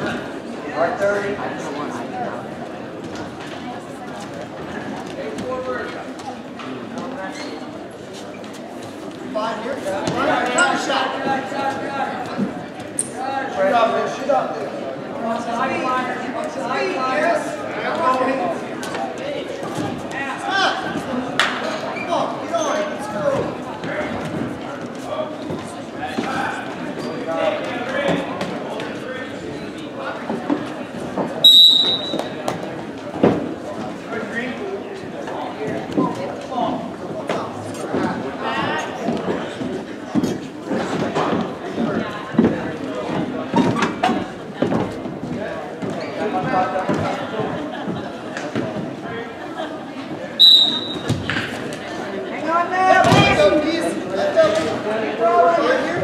Art 30.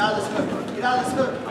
out of this hook. Get out of this hook.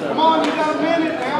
Come on, you got a minute now.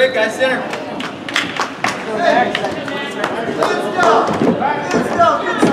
Great guys, center. Hey. Good stuff. Good stuff. Good stuff.